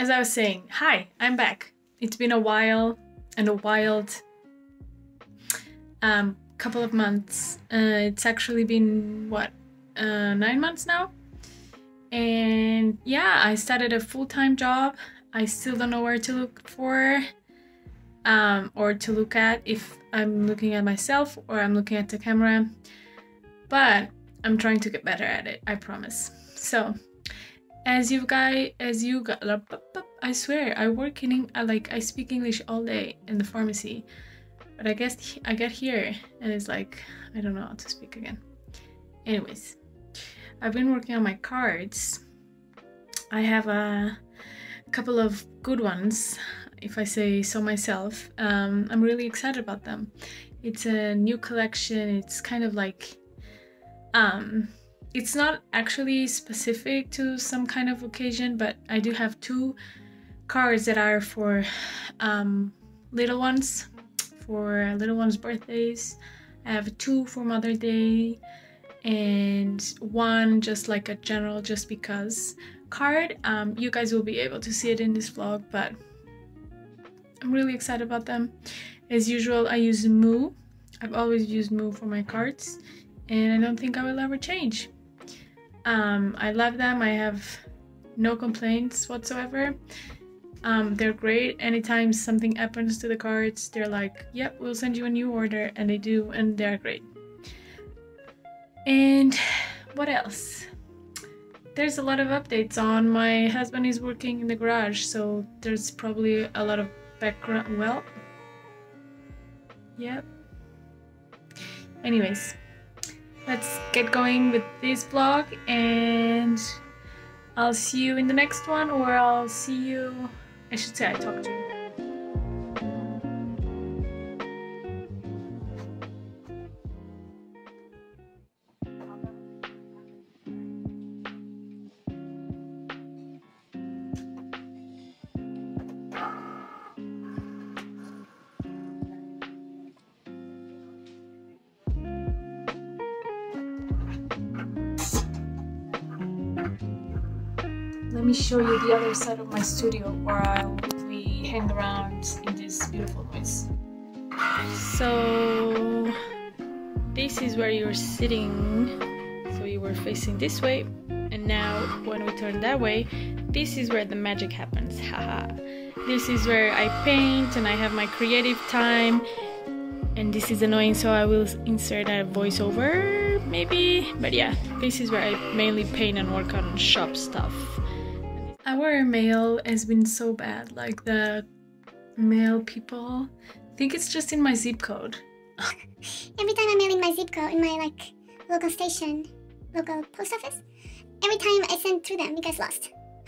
as I was saying, hi, I'm back. It's been a while and a wild um, couple of months. Uh, it's actually been what uh, nine months now, and yeah, I started a full time job. I still don't know where to look for um, or to look at if I'm looking at myself or I'm looking at the camera, but I'm trying to get better at it. I promise. So as you guys as you got i swear i work in like i speak english all day in the pharmacy. But i guess i get here and it's like i don't know how to speak again. Anyways i've been working on my cards. I have a, a couple of good ones if i say so myself. Um, i'm really excited about them. It's a new collection. It's kind of like um it's not actually specific to some kind of occasion, but I do have two cards that are for um, little ones, for little ones' birthdays. I have two for Mother Day and one just like a general just because card. Um, you guys will be able to see it in this vlog, but I'm really excited about them. As usual, I use Moo. I've always used Moo for my cards and I don't think I will ever change. Um, I love them. I have no complaints whatsoever. Um, they're great. Anytime something happens to the cards, they're like, yep, we'll send you a new order. And they do, and they're great. And what else? There's a lot of updates on. My husband is working in the garage, so there's probably a lot of background. Well, yep. Anyways, let's get going with this vlog and I'll see you in the next one or I'll see you I should say I talked to you. The other side of my studio where we hang around in this beautiful place. So this is where you're sitting. So you were facing this way and now when we turn that way, this is where the magic happens. Haha. this is where I paint and I have my creative time and this is annoying so I will insert a voiceover maybe but yeah this is where I mainly paint and work on shop stuff our mail has been so bad. Like the mail people I think it's just in my zip code. every time I mail in my zip code in my like local station, local post office, every time I send to them, it gets lost.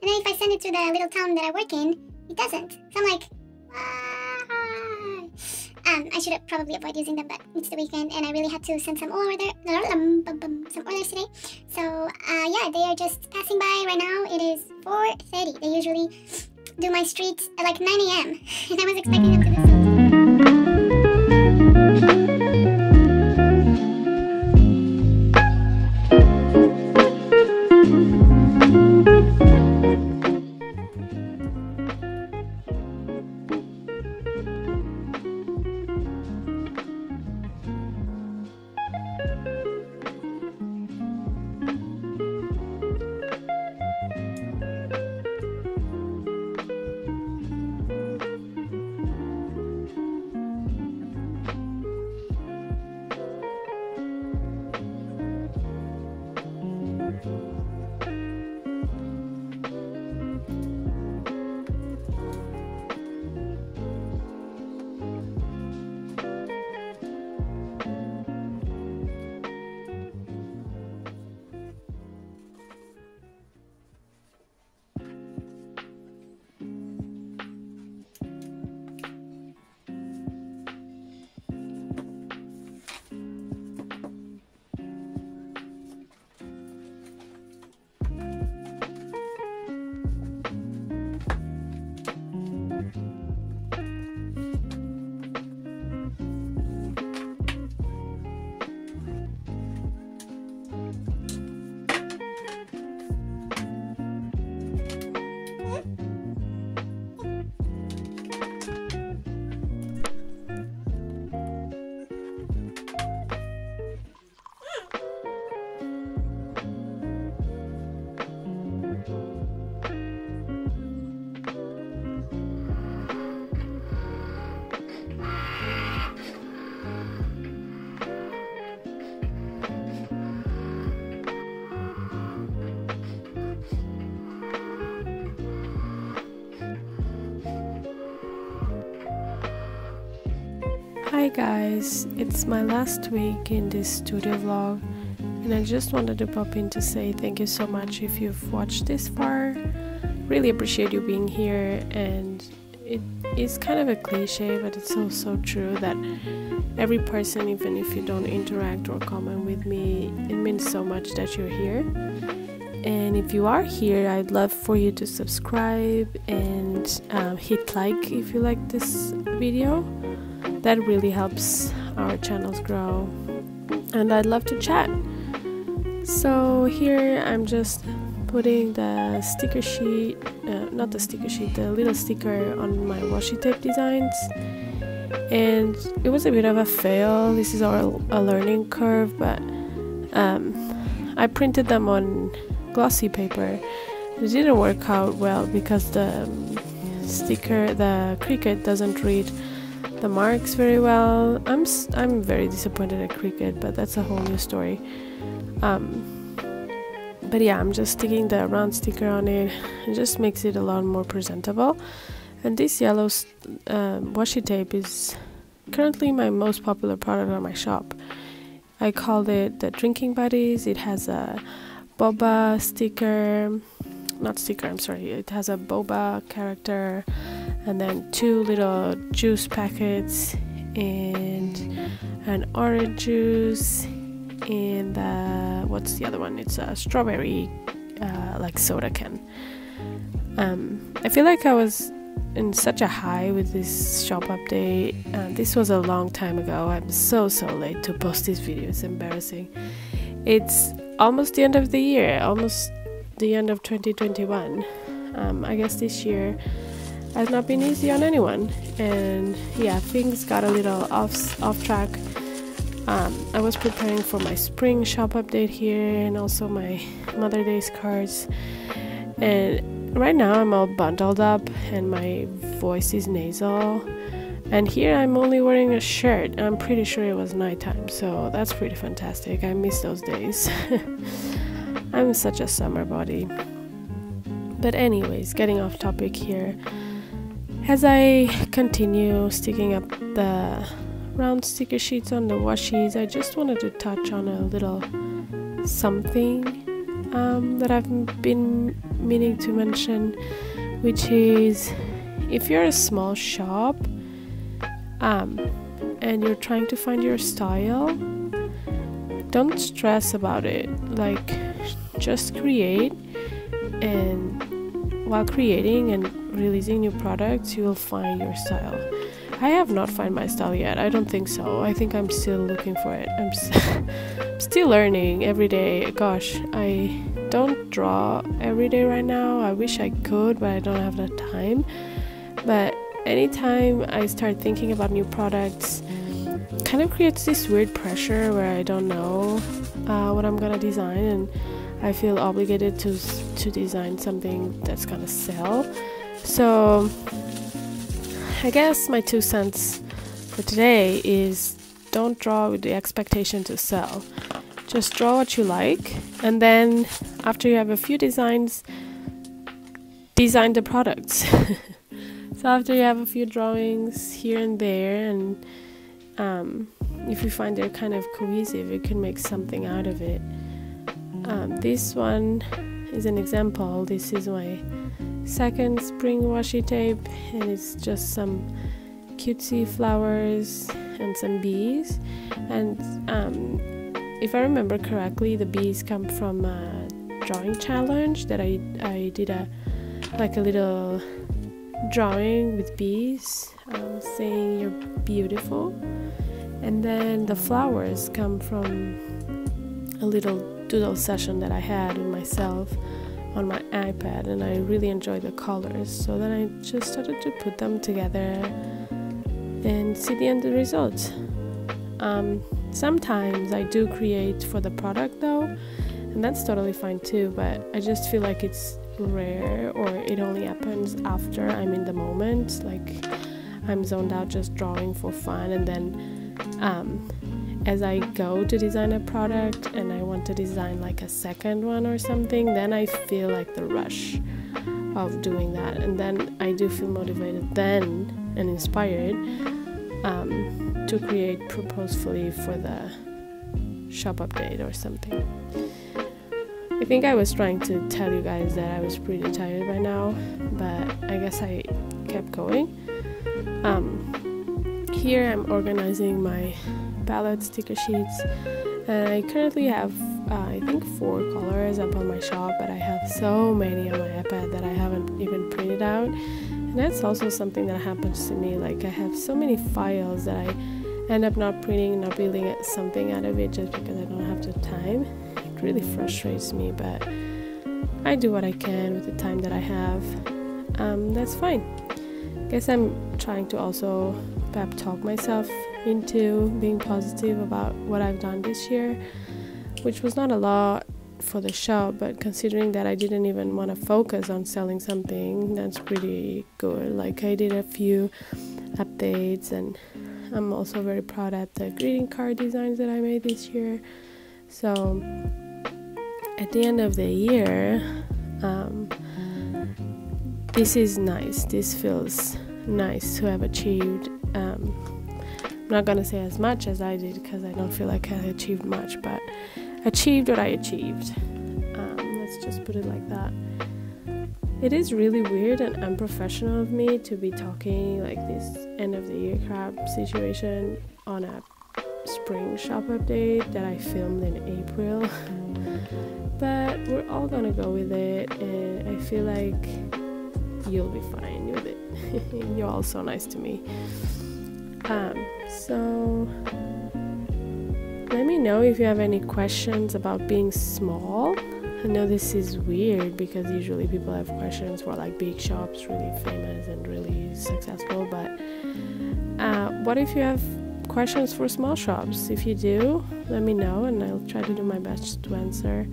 and then if I send it to the little town that I work in, it doesn't. So I'm like, um, I should have probably avoid using them, but it's the weekend and I really had to send some order, some orders today. So uh, yeah, they are just passing by right now. It is 4.30. They usually do my streets at like 9 a.m. and I was expecting them to do. Guys, it's my last week in this studio vlog and I just wanted to pop in to say thank you so much if you've watched this far. Really appreciate you being here and it is kind of a cliche but it's also true that every person even if you don't interact or comment with me it means so much that you're here and if you are here i'd love for you to subscribe and um, hit like if you like this video that really helps our channels grow and I'd love to chat. So here I'm just putting the sticker sheet, uh, not the sticker sheet, the little sticker on my washi tape designs and it was a bit of a fail. This is our a learning curve but um, I printed them on glossy paper. It didn't work out well because the sticker, the Cricut doesn't read the marks very well. I'm I'm very disappointed at Cricut, but that's a whole new story. Um, but yeah, I'm just sticking the round sticker on it. It just makes it a lot more presentable. And this yellow uh, washi tape is currently my most popular product on my shop. I called it the Drinking Buddies. It has a boba sticker, not sticker, I'm sorry. It has a boba character and then two little juice packets and an orange juice and uh, what's the other one? It's a strawberry uh, like soda can. Um, I feel like I was in such a high with this shop update. Uh, this was a long time ago. I'm so so late to post this video. It's embarrassing. It's almost the end of the year, almost the end of 2021. Um, I guess this year has not been easy on anyone, and yeah, things got a little off off track. Um, I was preparing for my spring shop update here, and also my Mother Day's cards, and right now I'm all bundled up, and my voice is nasal. And here I'm only wearing a shirt. I'm pretty sure it was nighttime, so that's pretty fantastic. I miss those days. I'm such a summer body. But, anyways, getting off topic here. As I continue sticking up the round sticker sheets on the washies, I just wanted to touch on a little something um, that I've been meaning to mention, which is if you're a small shop um, and you're trying to find your style, don't stress about it. Like, just create and while creating and releasing new products, you will find your style. I have not found my style yet. I don't think so. I think I'm still looking for it. I'm st- still learning every day. Gosh, I don't draw every day right now. I wish I could, but I don't have the time. But anytime I start thinking about new products, kind of creates this weird pressure where I don't know uh, what I'm gonna design and I feel obligated to to design something that's gonna sell. So I guess my two cents for today is don't draw with the expectation to sell. Just draw what you like and then after you have a few designs design the products. so after you have a few drawings here and there and um, if you find they're kind of cohesive you can make something out of it um, this one is an example this is my second spring washi tape and it's just some cutesy flowers and some bees. And um, if I remember correctly the bees come from a drawing challenge that I, I did a like a little drawing with bees um, saying you're beautiful. And then the flowers come from a little doodle session that I had with myself on my iPad and I really enjoy the colors. So then I just started to put them together and see the end result. Um, sometimes I do create for the product though, and that's totally fine too, but I just feel like it's rare or it only happens after I'm in the moment. Like I'm zoned out just drawing for fun and then um, as I go to design a product to design like a second one or something, then I feel like the rush of doing that. And then I do feel motivated then and inspired um, to create purposefully for the shop update or something. I think I was trying to tell you guys that I was pretty tired by now, but I guess I kept going. Um, here I'm organizing my palette sticker sheets and I currently have uh, I think four colors up on my shop but I have so many on my iPad that I haven't even printed out And that's also something that happens to me. Like I have so many files that I end up not printing, not building something out of it just because I don't have the time. It really frustrates me, but I do what I can with the time that I have. Um, that's fine. Guess I'm trying to also pep talk myself into being positive about what I've done this year, which was not a lot for the shop, but considering that I didn't even want to focus on selling something, that's pretty good. Like I did a few updates, and I'm also very proud at the greeting card designs that I made this year. So at the end of the year, um, this is nice. This feels nice to have achieved. Um, I'm not gonna say as much as I did because I don't feel like I achieved much, but achieved what I achieved. Um, let's just put it like that. It is really weird and unprofessional of me to be talking like this end of the year crap situation on a spring shop update that I filmed in April. but we're all gonna go with it, and I feel like you'll be fine with it. You're all so nice to me. Um, so let me know if you have any questions about being small. I know this is weird because usually people have questions for like big shops, really famous and really successful. But uh, what if you have questions for small shops? If you do, let me know and I'll try to do my best to answer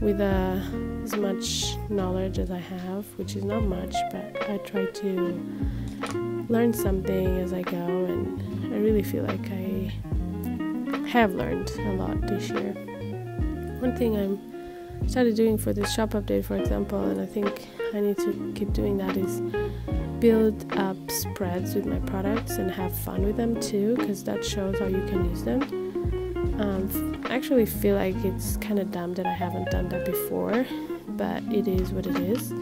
with uh, as much knowledge as I have, which is not much, but I try to learn something as I go, and I really feel like I have learned a lot this year. One thing I'm started doing for this shop update, for example, and I think I need to keep doing that is build up spreads with my products and have fun with them too, because that shows how you can use them. Um, I actually feel like it's kind of dumb that I haven't done that before, but it is what it is.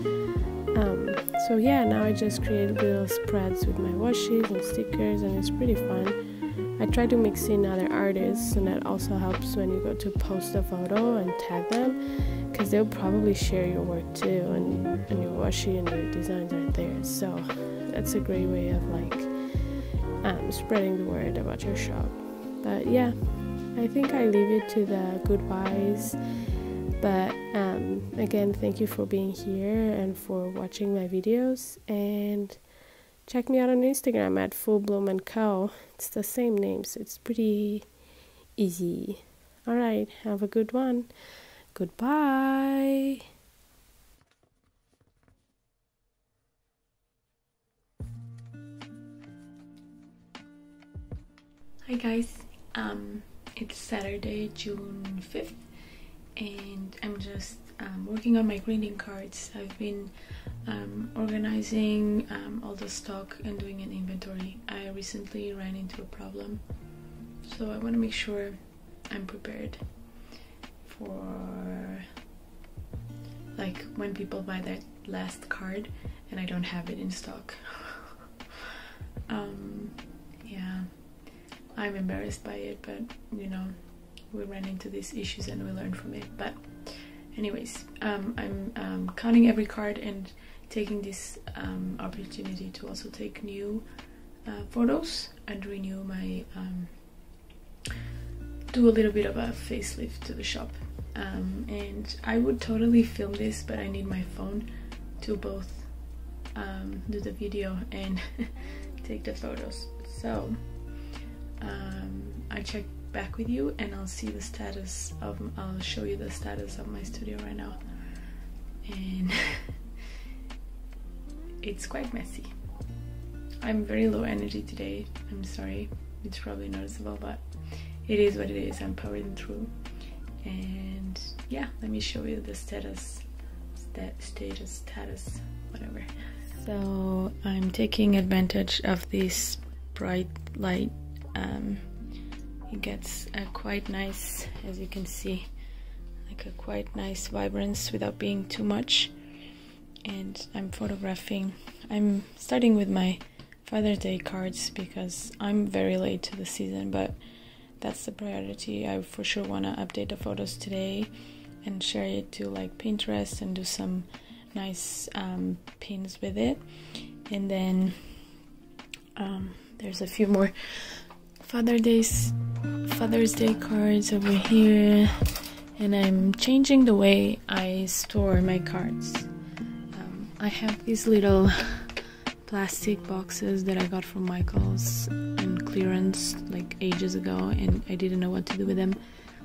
Um, so yeah, now I just create little spreads with my washies and stickers, and it's pretty fun. I try to mix in other artists, and that also helps when you go to post a photo and tag them, because they'll probably share your work too, and, and your washi and your designs are there. So that's a great way of like um, spreading the word about your shop. But yeah, I think I leave it to the goodbyes. But um, again, thank you for being here and for watching my videos. And check me out on Instagram at Full Bloom and Co. It's the same name, so it's pretty easy. All right, have a good one. Goodbye. Hi guys, um, it's Saturday, June 5th, and I'm just um, working on my greeting cards. I've been um, organizing um, all the stock and doing an inventory. I recently ran into a problem, so I want to make sure I'm prepared for like when people buy that last card and I don't have it in stock. um, yeah. I'm embarrassed by it, but you know, we ran into these issues and we learned from it. But, anyways, um, I'm um, counting every card and taking this um, opportunity to also take new uh, photos and renew my. Um, do a little bit of a facelift to the shop. Um, and I would totally film this, but I need my phone to both um, do the video and take the photos. So I check back with you and I'll see the status of I'll show you the status of my studio right now. And it's quite messy. I'm very low energy today. I'm sorry. It's probably noticeable but it is what it is. I'm powering through. And yeah let me show you the status stat status status whatever. So I'm taking advantage of this bright light um, it gets a quite nice as you can see like a quite nice vibrance without being too much. And I'm photographing I'm starting with my Father's Day cards because I'm very late to the season but that's the priority. I for sure want to update the photos today and share it to like Pinterest and do some nice um, pins with it. And then um, there's a few more Father Days Father's Day cards over here and I'm changing the way I store my cards. Um, I have these little plastic boxes that I got from Michaels in clearance like ages ago and I didn't know what to do with them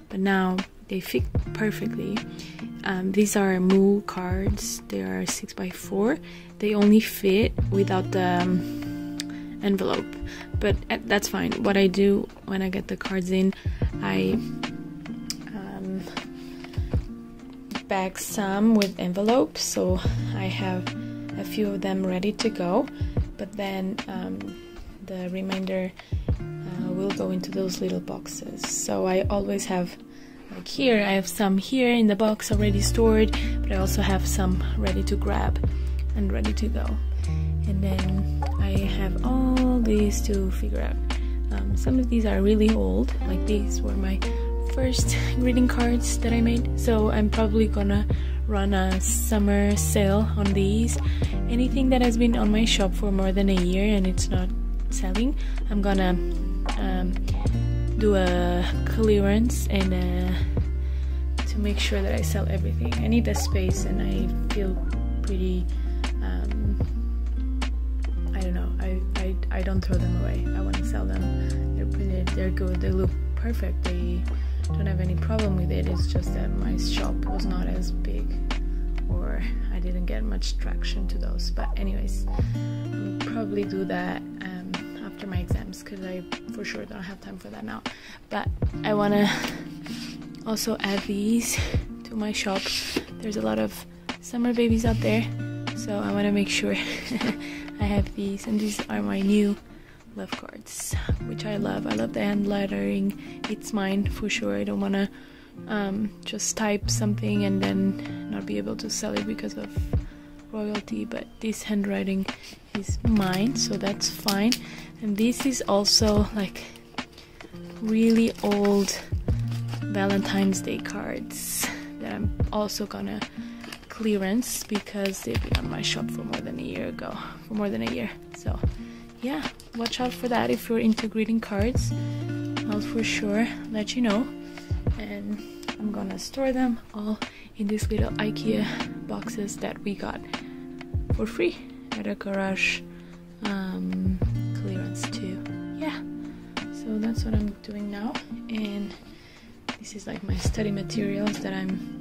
but now they fit perfectly. Um, these are Moo cards, they are 6x4. They only fit without the um, envelope, but uh, that's fine. What I do when I get the cards in, I um, bag some with envelopes, so I have a few of them ready to go, but then um, the remainder uh, will go into those little boxes. So I always have like here I have some here in the box already stored. But I also have some ready to grab and ready to go. And then these to figure out. Um, some of these are really old like these were my first greeting cards that I made. So I'm probably gonna run a summer sale on these. Anything that has been on my shop for more than a year and it's not selling I'm gonna um, do a clearance and uh, to make sure that I sell everything. I need the space and I feel pretty I, don't throw them away. I want to sell them. They're pretty they're good. They look perfect. They don't have any problem with it. It's just that my shop was not as big or I didn't get much traction to those. But anyways I'll probably do that um, after my exams because I for sure don't have time for that now. But I want to also add these to my shop. There's a lot of summer babies out there, so I want to make sure I have these. And these are my new love cards, which I love. I love the hand lettering. It's mine for sure. I don't want to um, just type something and then not be able to sell it because of royalty but this handwriting is mine so that's fine and this is also like really old Valentine's Day cards that I'm also gonna clearance because they've been on my shop for more than a year ago for more than a year. So yeah watch out for that. If you're into greeting cards I'll for sure let you know. And I'm gonna store them all in these little IKEA boxes that we got for free at a garage um, clearance too. Yeah, so that's what I'm doing now, and this is like my study materials that I'm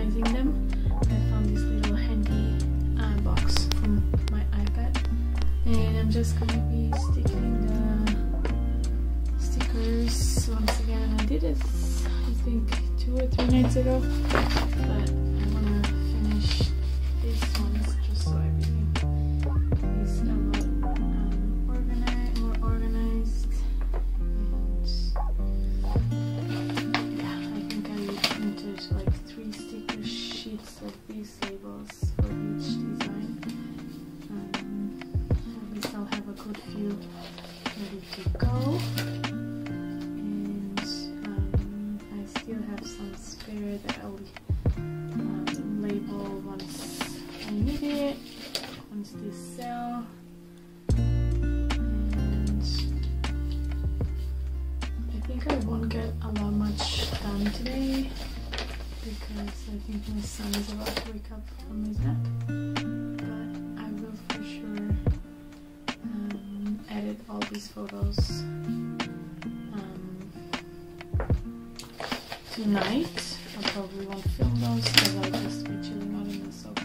gonna be sticking the stickers once again. I did it, I think, two or three nights ago, but tonight. I probably won't film those because I'll just be chilling out in the sofa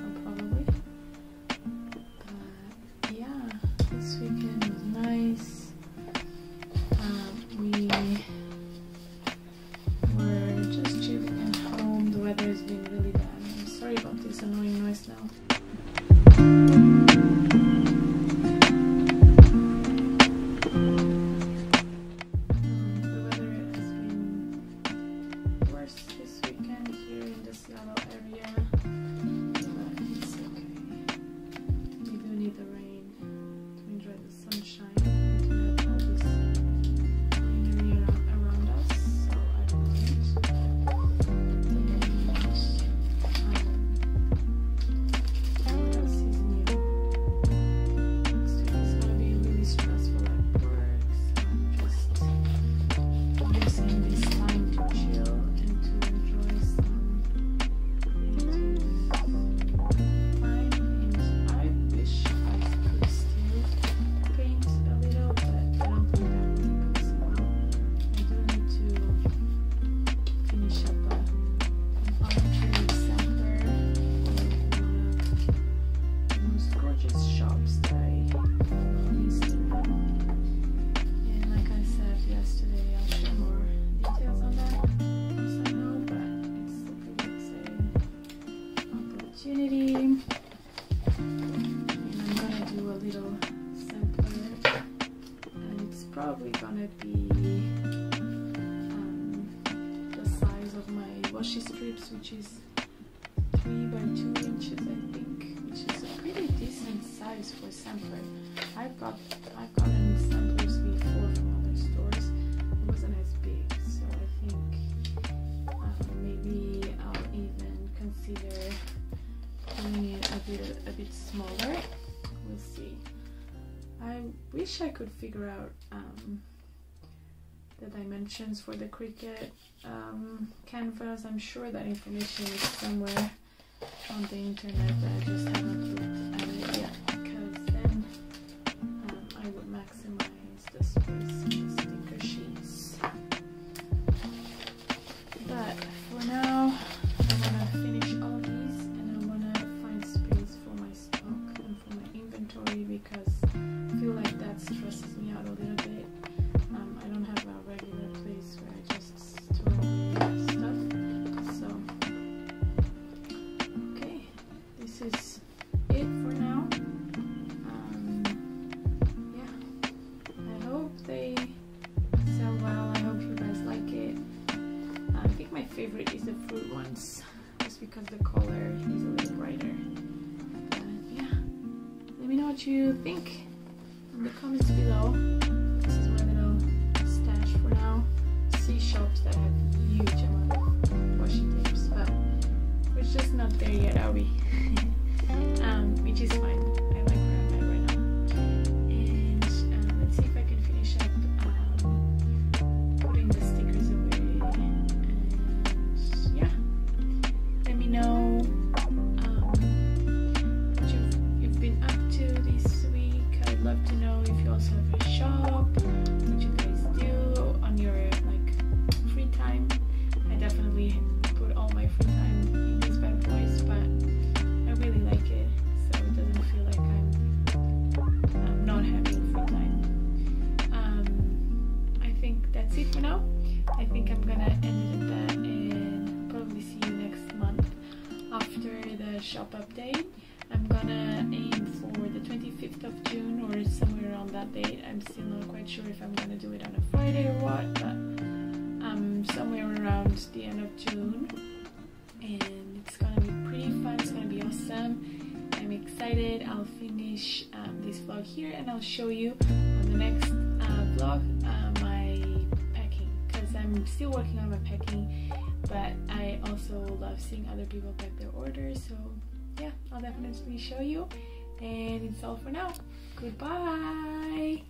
with sampler. I've got I've gotten samplers before from other stores. It wasn't as big, so I think uh, maybe I'll even consider doing it a bit a bit smaller. We'll see. I wish I could figure out um, the dimensions for the Cricut um, canvas. I'm sure that information is somewhere on the internet, but I just haven't looked. This is show you on the next uh, vlog uh, my packing because I'm still working on my packing but I also love seeing other people pack their orders so yeah I'll definitely show you and it's all for now. Goodbye!